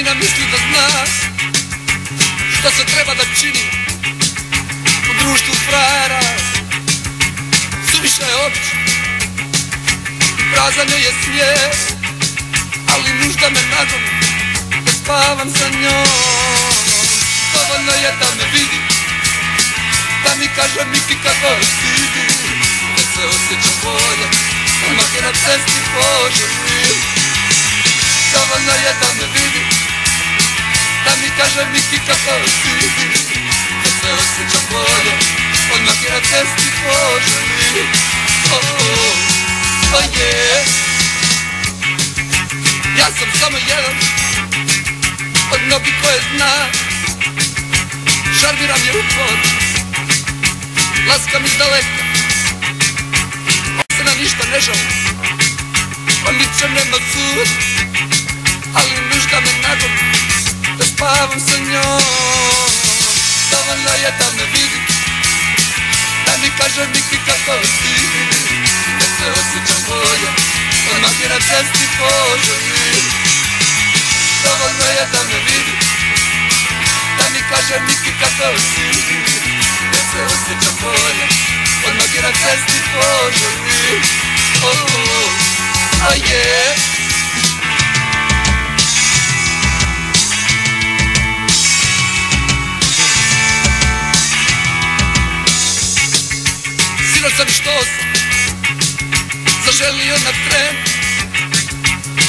Kina misli da zna Šta se treba da čini U društvu frajera. Suviše je obič Prazan joj je svijet Ali nužda me nadom Da spavam sa njom. Dovoljno je da me vidi Da mi kaže Miki kako je sidi. Da se osjećam bolje Makar cesti poželi Dovoljno je da me vidi kaže Miki kako si Da se osjećam bolje Odmah je na cesti poželim. Oh, oh, oh yeah. Ja sam samo jedan Od mnogih koje zna Šarmiram je upor Laskam iz daleka On se na ništa ne žali On niče nema sud Ali njom Dovoljno je da me vidi Da mi kaže Miki kako si Da se osjećam bolje Odmah je na cesti poželim Dovoljno je da me vidi Da mi kaže Miki kako si Da se osjećam bolje Odmah je na cesti poželim Oh, oh, oh yeah Zaželio na tren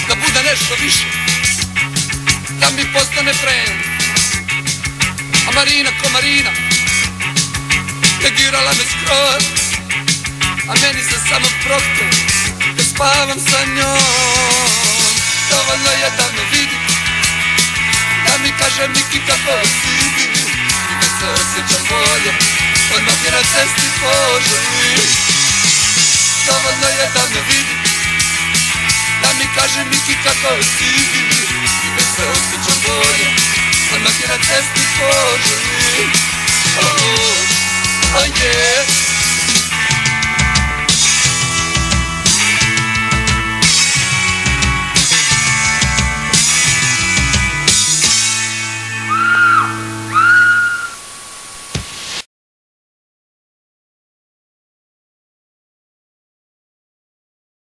Da bude nešto više Da mi postane pren A Marina ko Marina Negirala me skroz A meni se samo prokte Da spavam sa njom. Dovoljno je da me vidi Da mi kaže Miki kako si. I da se osjećam bolje Odmah je na cesti poželim Dovoljno je da me vidi. Da mi kaže Miki kako si I da se osjećam bolje Odmah je na cesti poželim Oh, oh yeah